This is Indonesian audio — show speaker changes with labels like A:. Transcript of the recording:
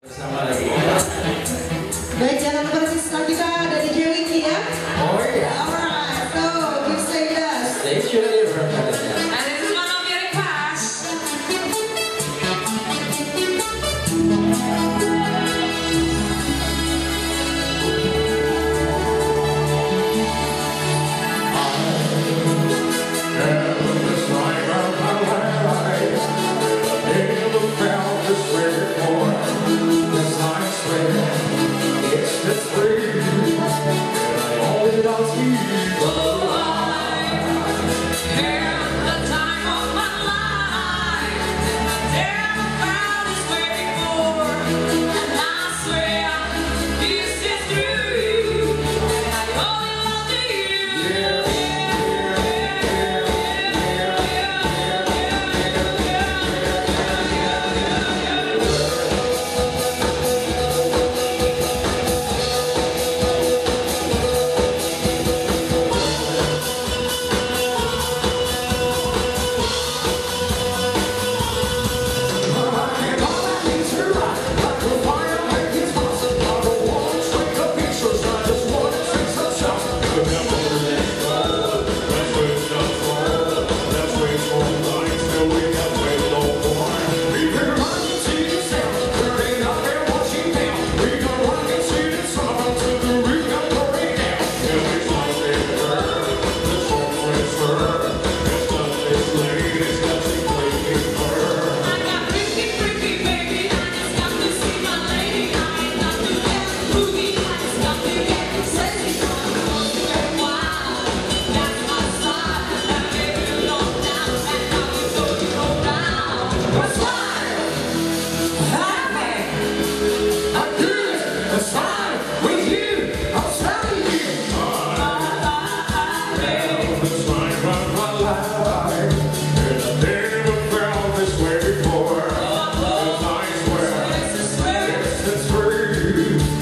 A: Baik, jangan lupa saksikan kita dari DJ Wiki ya.
B: Oh iya.
C: Yeah. you.